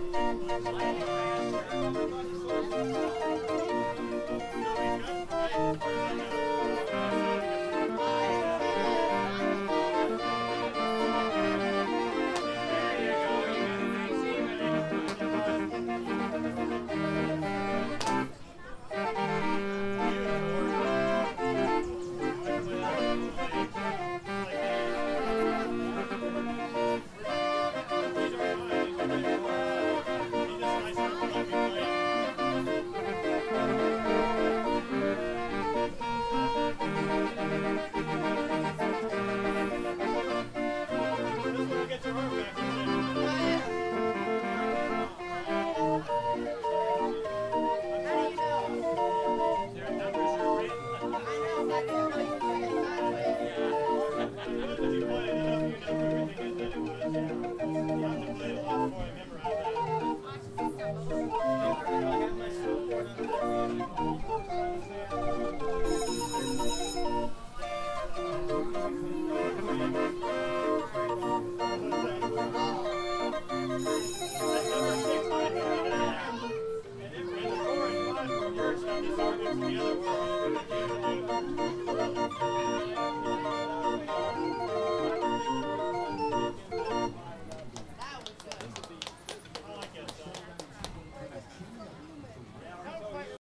Thank you. And if, and the foreign platform works on the other world,